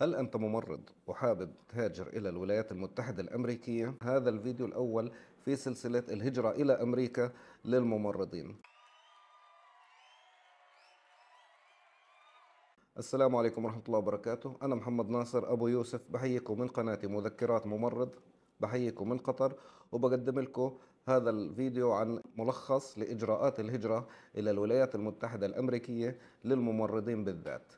هل أنت ممرض وحابب تهاجر إلى الولايات المتحدة الأمريكية؟ هذا الفيديو الأول في سلسلة الهجرة إلى أمريكا للممرضين. السلام عليكم ورحمة الله وبركاته. أنا محمد ناصر أبو يوسف. بحييكم من قناة مذكرات ممرض. بحييكم من قطر. وبقدم لكم هذا الفيديو عن ملخص لإجراءات الهجرة إلى الولايات المتحدة الأمريكية للممرضين بالذات.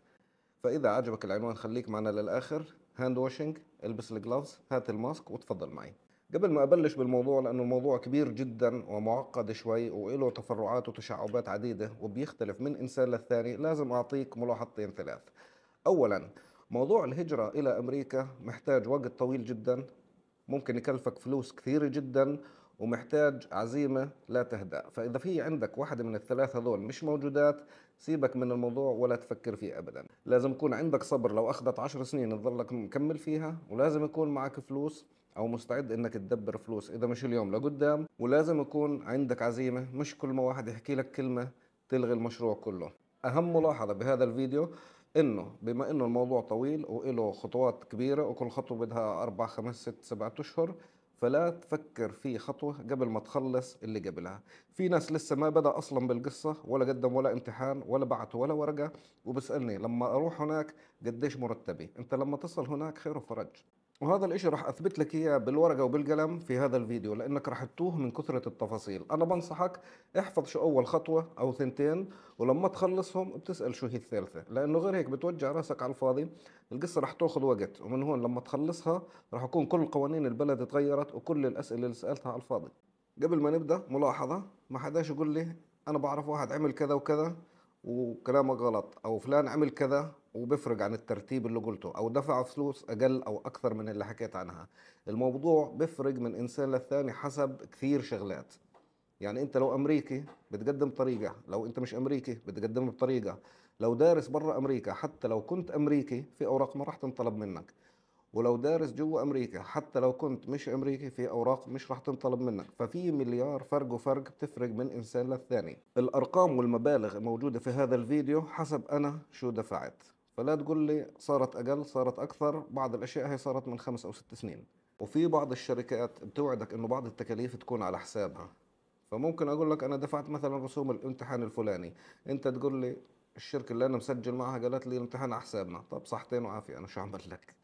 فإذا عجبك العنوان خليك معنا للآخر. hand washing البس ال gloves هات ال mask وتفضل معي. قبل ما أبلش بالموضوع لأنه الموضوع كبير جدا ومعقد شوي وله تفرعات وتشعبات عديدة وبيختلف من إنسان للثاني لازم أعطيك ملاحظتين ثلاث. اولا موضوع الهجرة إلى أمريكا محتاج وقت طويل جدا ممكن يكلفك فلوس كثيرة جدا ومحتاج عزيمة لا تهدأ. فإذا في عندك واحدة من الثلاثة هذول مش موجودات سيبك من الموضوع ولا تفكر فيه أبدا. لازم يكون عندك صبر. لو أخذت عشر سنين تظلك مكمل فيها ولازم يكون معك فلوس أو مستعد إنك تدبر فلوس إذا مش اليوم لقدام. ولازم يكون عندك عزيمة. مش كل ما واحد يحكي لك كلمة تلغي المشروع كله. أهم ملاحظة بهذا الفيديو إنه بما إنه الموضوع طويل وله خطوات كبيرة وكل خطوة بدها أربع خمس ست سبعة أشهر فلا تفكر في خطوة قبل ما تخلص اللي قبلها. في ناس لسه ما بدأ أصلا بالقصة ولا قدم ولا امتحان ولا بعت ولا ورقة. وبسألني لما أروح هناك قديش مرتبي؟ أنت لما تصل هناك خير وفرج. وهذا الإشي راح أثبت لك إياه بالورقة وبالقلم في هذا الفيديو لأنك راح تتوه من كثرة التفاصيل. أنا بنصحك احفظ شو أول خطوة أو ثنتين ولما تخلصهم بتسأل شو هي الثالثة لأنه غير هيك بتوجع راسك على الفاضي القصة راح تأخذ وقت ومن هون لما تخلصها راح يكون كل قوانين البلد تغيرت وكل الأسئلة اللي سألتها على الفاضي. قبل ما نبدأ ملاحظة ما حداش يقول لي أنا بعرف واحد عمل كذا وكذا وكلامك غلط أو فلان عمل كذا وبفرق عن الترتيب اللي قلته أو دفع فلوس أقل أو أكثر من اللي حكيت عنها. الموضوع بفرق من إنسان للثاني حسب كثير شغلات. يعني أنت لو أمريكي بتقدم طريقة لو أنت مش أمريكي بتقدم بطريقة. لو دارس برا أمريكا حتى لو كنت أمريكي في أوراق ما راح تنطلب منك. ولو دارس جوا أمريكا حتى لو كنت مش أمريكي في أوراق مش راح تنطلب منك. ففي مليار فرق وفرق بتفرق من إنسان للثاني. الأرقام والمبالغ موجودة في هذا الفيديو حسب أنا شو دفعت. فلا تقول لي صارت أقل صارت أكثر بعض الأشياء هي صارت من خمس أو ست سنين. وفي بعض الشركات بتوعدك إنه بعض التكاليف تكون على حسابها. فممكن أقول لك أنا دفعت مثلا رسوم الامتحان الفلاني. أنت تقول لي الشركة اللي أنا مسجل معها قالت لي الامتحان على حسابنا. طب صحتين وعافية أنا شو أعمل لك؟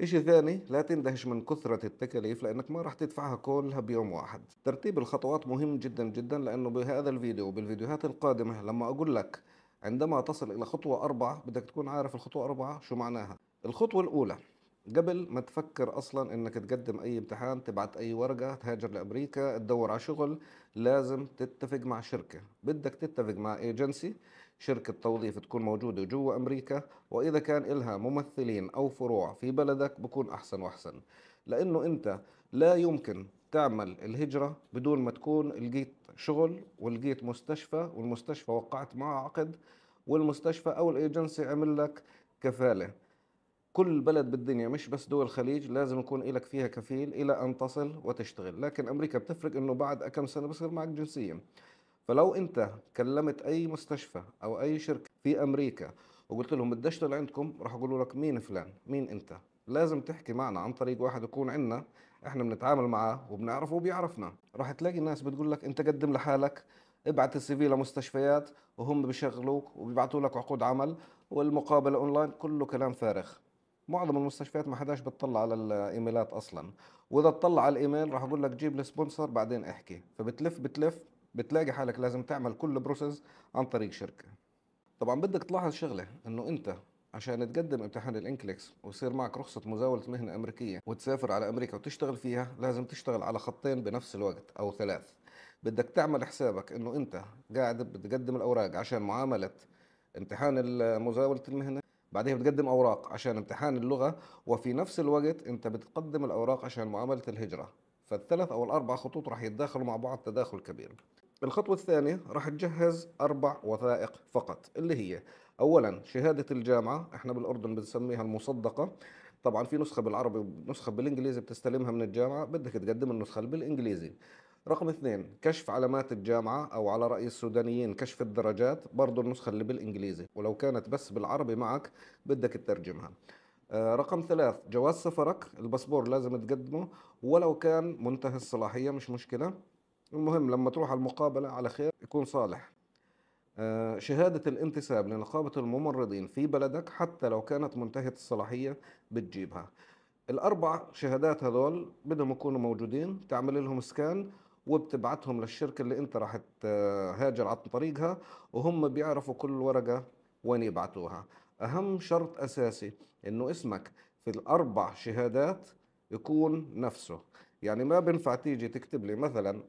إشي ثاني لا تندهش من كثرة التكاليف لأنك ما راح تدفعها كلها بيوم واحد. ترتيب الخطوات مهم جدا جدا لأنه بهذا الفيديو وبالفيديوهات القادمة لما أقول لك عندما تصل إلى خطوة أربعة بدك تكون عارف الخطوة أربعة شو معناها. الخطوة الأولى قبل ما تفكر أصلا إنك تقدم أي امتحان تبعت أي ورقة تهاجر لأمريكا تدور على شغل لازم تتفق مع شركة. بدك تتفق مع ايجنسي شركة توظيف تكون موجودة جوا أمريكا وإذا كان إلها ممثلين أو فروع في بلدك بكون أحسن وأحسن. لأنه أنت لا يمكن تعمل الهجرة بدون ما تكون لقيت شغل ولقيت مستشفى والمستشفى وقعت معه عقد والمستشفى أو الإيجنسي عمل لك كفالة. كل بلد بالدنيا مش بس دول الخليج لازم يكون لك فيها كفيل إلى أن تصل وتشتغل. لكن أمريكا بتفرق أنه بعد كم سنة بصير معك جنسية فلو أنت كلمت أي مستشفى أو أي شركة في أمريكا وقلت لهم بدي أشتغل عندكم راح يقولوا لك مين فلان؟ مين أنت؟ لازم تحكي معنا عن طريق واحد يكون عندنا إحنا بنتعامل معاه وبنعرفه وبيعرفنا. راح تلاقي الناس بتقول لك أنت قدم لحالك ابعت ال CV لمستشفيات وهم بيشغلوك وبيبعتوا لك عقود عمل والمقابلة أونلاين كله كلام فارغ. معظم المستشفيات ما حداش بتطلع على الإيميلات أصلا. وإذا تطلع على الإيميل راح أقول لك جيب لي sponsor بعدين احكي. فبتلف بتلف بتلاقي حالك لازم تعمل كل process عن طريق شركة. طبعا بدك تلاحظ شغلة إنه أنت عشان تقدم امتحان ال NCLEX ويصير معك رخصة مزاولة مهنة أمريكية وتسافر على أمريكا وتشتغل فيها لازم تشتغل على خطين بنفس الوقت أو ثلاث. بدك تعمل حسابك إنه أنت قاعد بتقدم الأوراق عشان معاملة امتحان مزاولة المهنة بعدين بتقدم أوراق عشان امتحان اللغة وفي نفس الوقت أنت بتقدم الأوراق عشان معاملة الهجرة. فالثلاث أو الأربع خطوط راح يتداخلوا مع بعض تداخل كبير. الخطوة الثانية راح تجهز أربع وثائق فقط اللي هي أولا شهادة الجامعة إحنا بالأردن بنسميها المصدقة. طبعا في نسخة بالعربي ونسخة بالإنجليزي بتستلمها من الجامعة بدك تقدم النسخة بالإنجليزي. رقم اثنين كشف علامات الجامعة أو على رأي السودانيين كشف الدرجات برضو النسخة اللي بالإنجليزي. ولو كانت بس بالعربي معك بدك تترجمها. آه، رقم ثلاث جواز سفرك الباسبور لازم تقدمه. ولو كان منتهي الصلاحية مش مشكلة. المهم لما تروح على المقابلة على خير يكون صالح. شهادة الانتساب لنقابة الممرضين في بلدك حتى لو كانت منتهية الصلاحية بتجيبها. الأربع شهادات هذول بدهم يكونوا موجودين تعمل لهم سكان وبتبعتهم للشركة اللي أنت راح تهاجر عن طريقها وهم بيعرفوا كل ورقة وين يبعتوها. أهم شرط أساسي إنه اسمك في الأربع شهادات يكون نفسه. يعني ما بنفع تيجي تكتب لي مثلا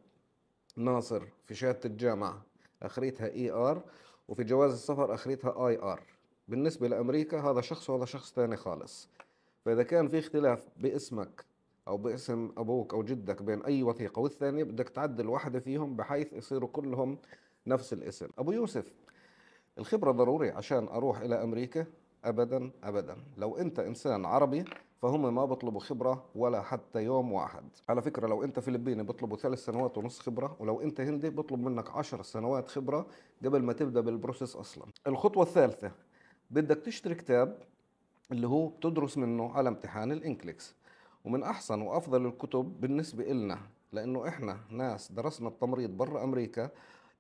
ناصر في شهادة الجامعة أخريتها er وفي جواز السفر أخريتها ir. بالنسبة لأمريكا هذا شخص وهذا شخص ثاني خالص. فإذا كان في اختلاف باسمك أو باسم أبوك أو جدك بين أي وثيقة والثانية بدك تعدل واحدة فيهم بحيث يصيروا كلهم نفس الاسم. أبو يوسف الخبرة ضروري عشان أروح إلى أمريكا؟ ابدا ابدا. لو أنت إنسان عربي فهم ما بيطلبوا خبرة ولا حتى يوم واحد. على فكرة لو أنت فلبيني بيطلبوا ثلاث سنوات ونص خبرة ولو أنت هندي بيطلب منك عشر سنوات خبرة قبل ما تبدأ بال process أصلا. الخطوة الثالثة بدك تشتري كتاب اللي هو بتدرس منه على امتحان ال NCLEX. ومن أحسن وأفضل الكتب بالنسبة إلنا لأنه إحنا ناس درسنا التمريض برا أمريكا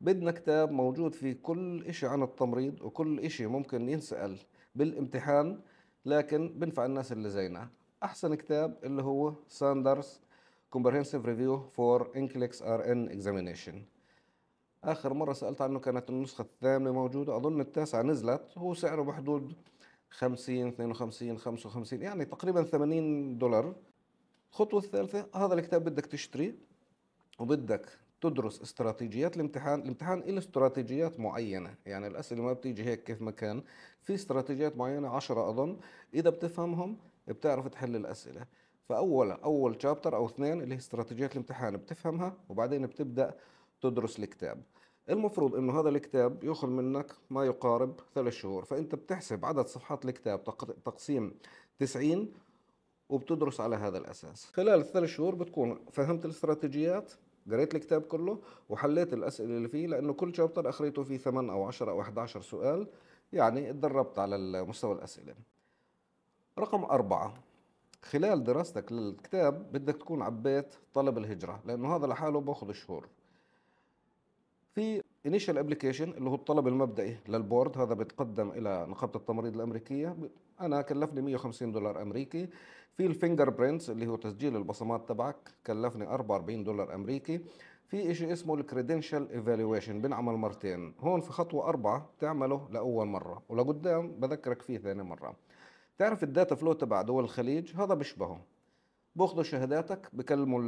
بدنا كتاب موجود فيه كل إشي عن التمريض وكل إشي ممكن ينسأل بالامتحان لكن بنفع الناس اللي زينا. أحسن كتاب اللي هو ساندرز Comprehensive Review for NCLEX RN Examination. آخر مرة سألت عنه كانت النسخة الثامنة موجودة. أظن التاسعة نزلت. هو سعره بحدود 50 52 55 يعني تقريبا 80 دولار. الخطوة الثالثة هذا الكتاب بدك تشتريه وبدك تدرس استراتيجيات الامتحان الامتحان له استراتيجيات معينة. يعني الأسئلة ما بتيجي هيك كيف ما كان. في استراتيجيات معينة عشرة أظن. إذا بتفهمهم بتعرف تحل الأسئلة. فأول أول شابتر أو اثنين اللي هي استراتيجيات الامتحان بتفهمها وبعدين بتبدأ تدرس الكتاب. المفروض إنه هذا الكتاب يأخذ منك ما يقارب ثلاث شهور. فأنت بتحسب عدد صفحات الكتاب تقسيم 90 وبتدرس على هذا الأساس. خلال الثلاث شهور بتكون فهمت الاستراتيجيات. قريت الكتاب كله وحليت الأسئلة اللي فيه لأنه كل chapter أخريته فيه 8 أو 10 أو 11 سؤال يعني تدربت على مستوى الأسئلة. رقم أربعة خلال دراستك للكتاب بدك تكون عبيت طلب الهجرة لأنه هذا لحاله بأخذ شهور. في initial application اللي هو الطلب المبدئي لل board هذا بيتقدم إلى نقابة التمريض الأمريكية. أنا كلفني 150 دولار أمريكي. في ال fingerprints اللي هو تسجيل البصمات تبعك كلفني 44 دولار أمريكي. في شيء اسمه ال credential evaluation بنعمل مرتين. هون في خطوة أربعة تعمله لأول مرة ولقدام بذكرك فيه ثاني مرة. تعرف ال DataFlow تبع دول الخليج؟ هذا بيشبهه. بأخذوا شهاداتك بكلموا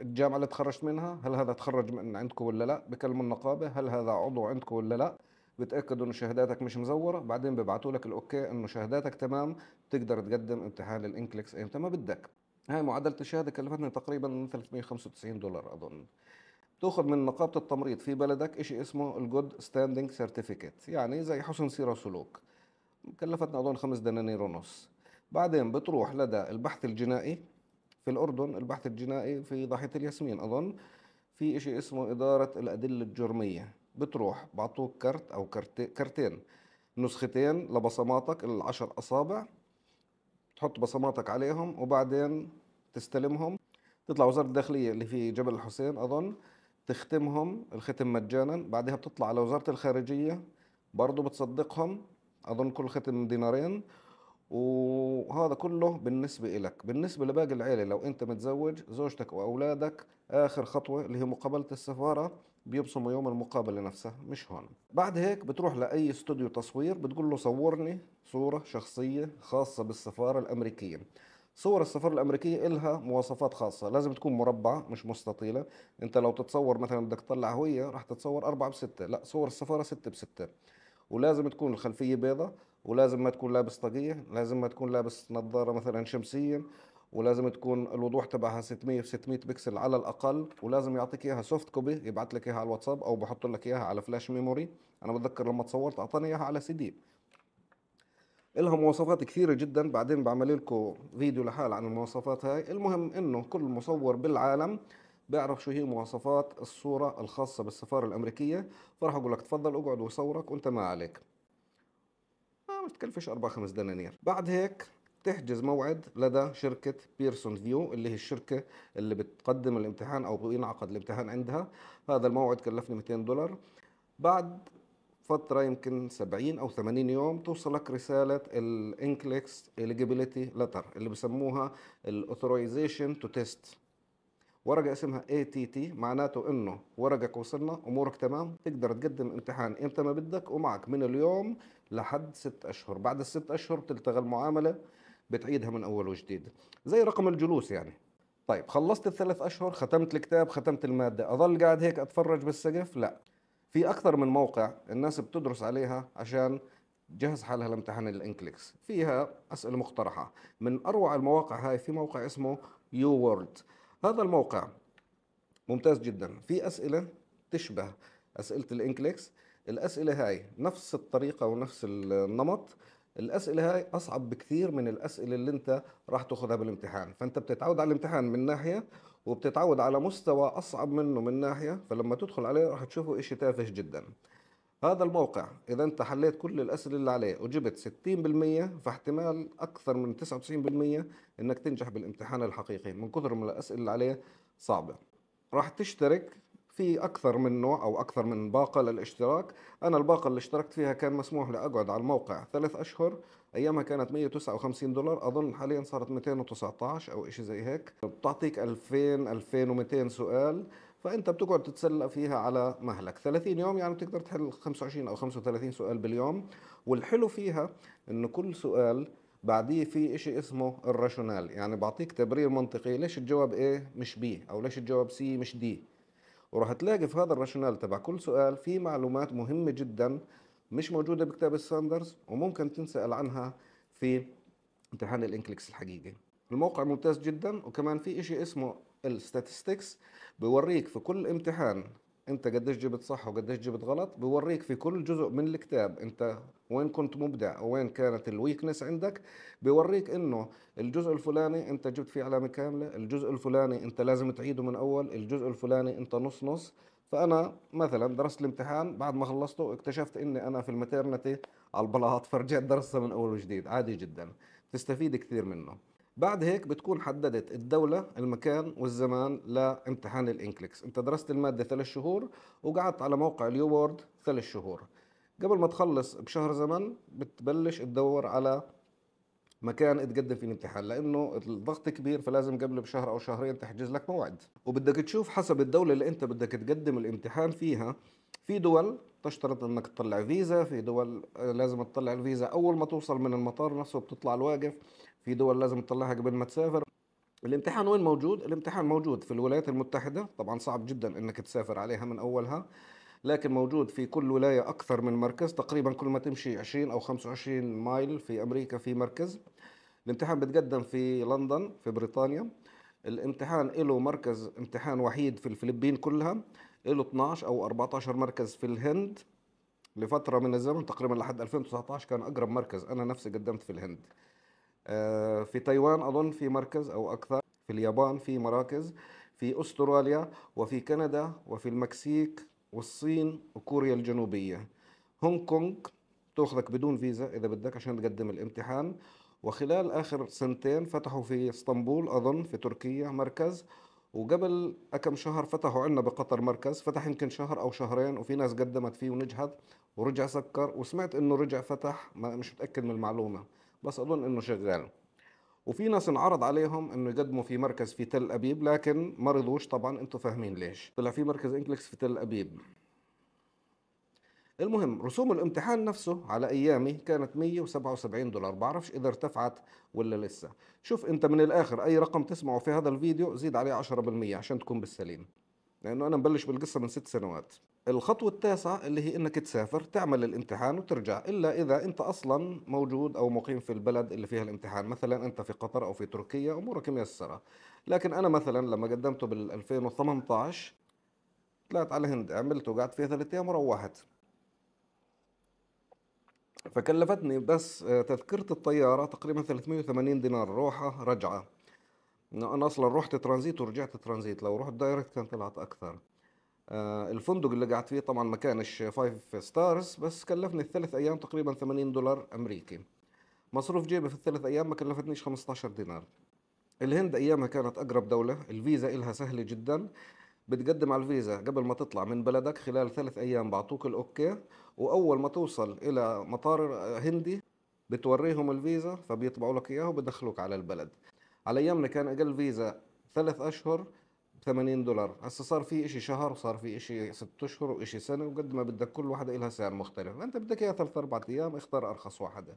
الجامعة اللي تخرجت منها هل هذا تخرج من عندكم ولا لا؟ بكلموا النقابة هل هذا عضو عندكم ولا لا؟ بتأكدوا إنه شهاداتك مش مزورة بعدين بيبعتوا لك ال okay إنه شهاداتك تمام بتقدر تقدم امتحان ال NCLEX إمتى ما بدك. هاي معادلة الشهادة كلفتني تقريبا 395 دولار أظن. تاخذ من نقابة التمريض في بلدك شيء اسمه ال good standing certificate يعني زي حسن سيرة وسلوك كلفتنا أظن خمس دنانير ونص. بعدين بتروح لدى البحث الجنائي في الأردن البحث الجنائي في ضاحية الياسمين أظن في إشي اسمه إدارة الأدلة الجرمية. بتروح بعطوك كرت أو كرتين. نسختين لبصماتك العشر أصابع تحط بصماتك عليهم وبعدين تستلمهم. تطلع وزارة الداخلية اللي في جبل الحسين أظن تختمهم الختم مجانا. بعدها بتطلع على وزارة الخارجية برضو بتصدقهم أظن كل ختم دينارين. وهذا كله بالنسبة لك بالنسبة لباقي العيلة لو أنت متزوج زوجتك وأولادك آخر خطوة اللي هي مقابلة السفارة بيبصموا يوم المقابلة نفسها. مش هون. بعد هيك بتروح لأي استوديو تصوير بتقول له صورني صورة شخصية خاصة بالسفارة الأمريكية. صور السفارة الأمريكية إلها مواصفات خاصة. لازم تكون مربعة مش مستطيلة. أنت لو تتصور مثلا بدك تطلع هوية راح تتصور أربعة بستة. لا صور السفارة ستة بستة. ولازم تكون الخلفية بيضة ولازم ما تكون لابس طاقية لازم ما تكون لابس نظارة مثلا شمسية ولازم تكون الوضوح تبعها 600 في 600 بكسل على الأقل ولازم يعطيك إياها soft copy يبعث لك إياها على الواتساب أو بحط لك إياها على flash memory أنا بتذكر لما تصورت أعطاني إياها على سي دي لها مواصفات كثيرة جدا بعدين بعمل لكم فيديو لحال عن المواصفات هاي. المهم إنه كل مصور بالعالم بيعرف شو هي مواصفات الصورة الخاصة بالسفارة الأمريكية. فراح أقول لك تفضل اقعد وصورك وأنت ما عليك. ما بتكلفش أربع خمس دنانير. بعد هيك تحجز موعد لدى شركة Pearson VUE اللي هي الشركة اللي بتقدم الامتحان أو بينعقد الامتحان عندها. هذا الموعد كلفني 200 دولار. بعد فترة يمكن 70 أو 80 يوم توصلك رسالة ال NCLEX eligibility letter اللي بسموها ال authorization to test ورقة اسمها ATT معناته إنه ورقك وصلنا أمورك تمام تقدر تقدم امتحان إمتى ما بدك ومعك من اليوم لحد ست أشهر. بعد الست أشهر بتلتغى المعاملة بتعيدها من أول وجديد. زي رقم الجلوس يعني. طيب خلصت الثلاث أشهر ختمت الكتاب ختمت المادة اضل قاعد هيك أتفرج بالسقف؟ لا. في أكثر من موقع الناس بتدرس عليها عشان جهز حالها لامتحان ال NCLEX. فيها أسئلة مقترحة. من أروع المواقع هاي في موقع اسمه UWorld هذا الموقع ممتاز جدا. في أسئلة تشبه أسئلة ال NCLEX. الأسئلة هاي نفس الطريقة ونفس النمط. الأسئلة هاي أصعب بكثير من الأسئلة اللي أنت راح تأخذها بالامتحان. فأنت بتتعود على الامتحان من ناحية وبتتعود على مستوى أصعب منه من ناحية فلما تدخل عليه راح تشوفه شيء تافه جدا. هذا الموقع. إذا أنت حليت كل الأسئلة اللي عليه وجبت 60% فاحتمال أكثر من 99% إنك تنجح بالامتحان الحقيقي. من كثر من الأسئلة اللي عليه صعبة. راح تشترك في أكثر من نوع أو أكثر من باقة للاشتراك. أنا الباقة اللي اشتركت فيها كان مسموح لي أقعد على الموقع ثلاث أشهر. أيامها كانت 159 دولار أظن حاليا صارت 219 أو شيء زي هيك. بتعطيك 2000 2200 سؤال. فأنت بتقعد تتسلى فيها على مهلك. 30 يوم يعني بتقدر تحل 25 أو 35 سؤال باليوم. والحلو فيها انه كل سؤال بعديه في شيء اسمه ال rationale. يعني بعطيك تبرير منطقي ليش الجواب A مش B أو ليش الجواب C مش D. وراح تلاقي في هذا ال rationale تبع كل سؤال في معلومات مهمة جدا مش موجودة بكتاب ال Saunders وممكن تنسأل عنها في امتحان ال NCLEX الحقيقي. الموقع ممتاز جدا وكمان في إشي اسمه ال statistics بوريك في كل امتحان انت قديش جبت صح وقديش جبت غلط بوريك في كل جزء من الكتاب انت وين كنت مبدع وين كانت ال weakness عندك بوريك انه الجزء الفلاني انت جبت فيه علامة كاملة الجزء الفلاني انت لازم تعيده من أول الجزء الفلاني انت نص نص. فأنا مثلا درست الامتحان بعد ما خلصته اكتشفت إني أنا في ال maternity على البلاط فرجعت درسته من أول وجديد. عادي جدا. تستفيد كثير منه. بعد هيك بتكون حددت الدولة المكان والزمان لامتحان ال NCLEX. انت درست المادة ثلاث شهور وقعدت على موقع ال UWorld ثلاث شهور. قبل ما تخلص بشهر زمن بتبلش تدور على مكان تقدم فيه الامتحان لأنه الضغط كبير فلازم قبل بشهر أو شهرين تحجز لك موعد. وبدك تشوف حسب الدولة اللي انت بدك تقدم الامتحان فيها في دول تشترط إنك تطلع فيزا في دول لازم تطلع الفيزا أول ما توصل من المطار نفسه بتطلع الواقف. في دول لازم تطلعها قبل ما تسافر. الامتحان وين موجود؟ الامتحان موجود في الولايات المتحدة. طبعا صعب جدا إنك تسافر عليها من أولها لكن موجود في كل ولاية أكثر من مركز. تقريبا كل ما تمشي 20 أو 25 مايل في أمريكا في مركز. الامتحان بتقدم في لندن في بريطانيا. الامتحان له مركز امتحان وحيد في الفلبين كلها. له 12 أو 14 مركز في الهند. لفترة من الزمن تقريبا لحد 2019 كان أقرب مركز. أنا نفسي قدمت في الهند. في تايوان أظن في مركز أو أكثر في اليابان في مراكز في أستراليا وفي كندا وفي المكسيك والصين وكوريا الجنوبية. هونغ كونغ تأخذك بدون فيزا إذا بدك عشان تقدم الامتحان. وخلال آخر سنتين فتحوا في إسطنبول أظن في تركيا مركز. وقبل كم شهر فتحوا عندنا بقطر مركز فتح يمكن شهر أو شهرين وفي ناس قدمت فيه ونجحت ورجع سكر. وسمعت إنه رجع فتح ما مش متأكد من المعلومة. بس أظن إنه شغال. وفي ناس انعرض عليهم إنه يقدموا في مركز في تل أبيب لكن ما رضوش طبعا أنتم فاهمين ليش. طلع في مركز انكليكس في تل أبيب. المهم رسوم الامتحان نفسه على أيامي كانت 177 دولار. بعرفش إذا ارتفعت ولا لسه. شوف أنت من الآخر أي رقم تسمعه في هذا الفيديو زيد عليه 10% عشان تكون بالسليم. لأنه أنا مبلش بالقصة من ست سنوات. الخطوة التاسعة اللي هي إنك تسافر تعمل الامتحان وترجع إلا إذا أنت أصلا موجود أو مقيم في البلد اللي فيها الامتحان. مثلا أنت في قطر أو في تركيا أمورك ميسرة. لكن أنا مثلا لما قدمته بال 2018 طلعت على الهند عملته وقعدت فيها ثلاث أيام وروحت. فكلفتني بس تذكرة الطيارة تقريبا 380 دينار روحة رجعة. أنا أصلا رحت ترانزيت ورجعت ترانزيت لو رحت direct كان طلعت أكثر. آه الفندق اللي قعدت فيه طبعا ما كانش five stars بس كلفني الثلاث أيام تقريبا 80 دولار أمريكي. مصروف جيبي في الثلاث أيام ما كلفتنيش 15 دينار. الهند أيامها كانت أقرب دولة الفيزا إلها سهلة جدا. بتقدم على الفيزا قبل ما تطلع من بلدك خلال ثلاث أيام بعطوك ال okay. وأول ما توصل إلى مطار هندي بتوريهم الفيزا فبيطبعوا لك إياه وبدخلوك على البلد. على أيامنا كان أقل فيزا ثلاث أشهر 80 دولار. هسه صار في إشي شهر وصار في إشي ست أشهر وإشي سنة وقد ما بدك كل واحدة إلها سعر مختلف. أنت بدك إياها ثلاث أربع أيام اختار أرخص واحدة.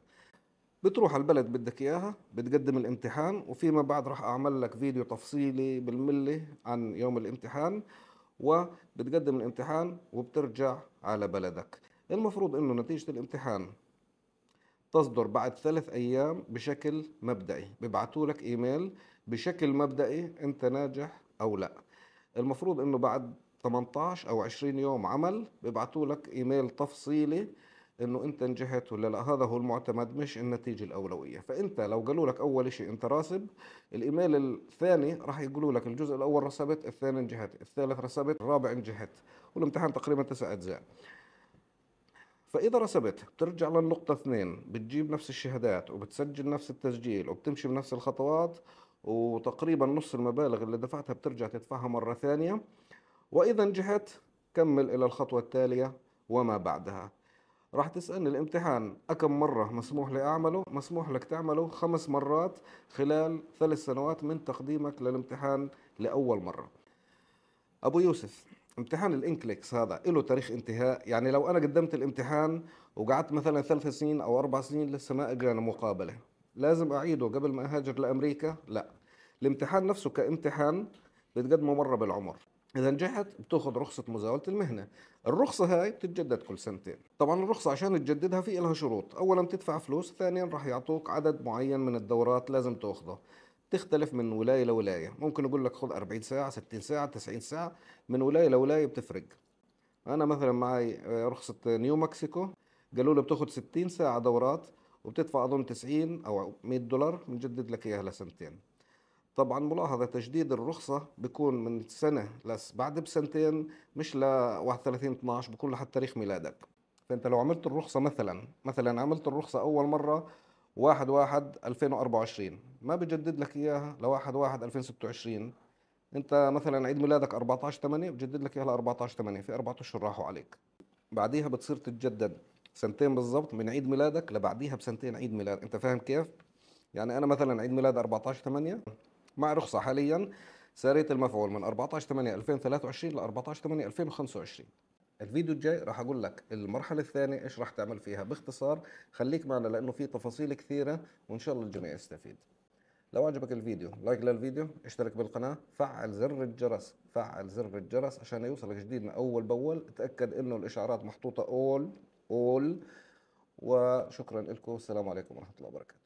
بتروح على البلد بدك إياها بتقدم الامتحان وفيما بعد راح أعمل لك فيديو تفصيلي بالملي عن يوم الامتحان وبتقدم الامتحان وبترجع على بلدك. المفروض إنه نتيجة الامتحان تصدر بعد ثلاث أيام بشكل مبدئي. ببعثوا لك إيميل بشكل مبدئي أنت ناجح أو لا. المفروض إنه بعد 18 أو 20 يوم عمل ببعثوا لك إيميل تفصيلي إنه أنت نجحت ولا لا. هذا هو المعتمد مش النتيجة الأولوية. فأنت لو قالوا لك أول شيء أنت راسب الإيميل الثاني راح يقولوا لك الجزء الأول رسبت الثاني نجحت الثالث رسبت الرابع نجحت. والامتحان تقريبا تسع أجزاء. فإذا رسبت بترجع للنقطة اثنين بتجيب نفس الشهادات وبتسجل نفس التسجيل وبتمشي بنفس الخطوات وتقريبا نص المبالغ اللي دفعتها بترجع تدفعها مرة ثانية. واذا نجحت كمل إلى الخطوة التالية وما بعدها. راح تسألني الامتحان أكم مرة مسموح لي أعمله؟ مسموح لك تعمله خمس مرات خلال ثلاث سنوات من تقديمك للامتحان لأول مرة. أبو يوسف امتحان الإنكليكس هذا له تاريخ انتهاء. يعني لو أنا قدمت الامتحان وقعدت مثلا ثلاث سنين أو أربع سنين لسه ما أجانا مقابلة. لازم أعيده قبل ما أهاجر لأمريكا؟ لا. الامتحان نفسه كامتحان بتقدمه مرة بالعمر. إذا نجحت بتأخذ رخصة مزاولة المهنة. الرخصة هاي بتتجدد كل سنتين. طبعا الرخصة عشان تجددها في لها شروط. اولا تدفع فلوس ثانيا راح يعطوك عدد معين من الدورات لازم تأخذه. تختلف من ولاية لولاية. ممكن يقول لك خذ 40 ساعة 60 ساعة 90 ساعة. من ولاية لولاية بتفرق. أنا مثلا معي آه، رخصة نيو مكسيكو. قالوا لي بتأخذ 60 ساعة دورات. وبتدفع أظن 90 أو 100 دولار بنجدد لك إياها لسنتين. طبعا ملاحظة تجديد الرخصة بيكون من سنة لس بعد بسنتين مش ل 31 12 بكون لحد تاريخ ميلادك. فأنت لو عملت الرخصة مثلا مثلا عملت الرخصة أول مرة 1 1 2024 ما بجدد لك إياها ل 1 1 2026 أنت مثلا عيد ميلادك 14 8 بجدد لك إياها ل 14 8 في أربع أشهر راحوا عليك. بعديها بتصير تتجدد. سنتين بالضبط من عيد ميلادك لبعديها بسنتين عيد ميلاد. انت فاهم كيف؟ يعني أنا مثلا عيد ميلاد 14 8 مع رخصة حاليا سارية المفعول من 14 8 2023 ل 14 8 2025 الفيديو الجاي راح أقول لك المرحلة الثانية إيش راح تعمل فيها. باختصار خليك معنا لأنه في تفاصيل كثيرة وإن شاء الله الجميع يستفيد. لو عجبك الفيديو لايك للفيديو اشترك بالقناة فعل زر الجرس فعل زر الجرس عشان يوصلك جديدنا أول بأول. اتأكد إنه الإشعارات محطوطة اول اول وشكرا لكم السلام عليكم ورحمة الله وبركاته.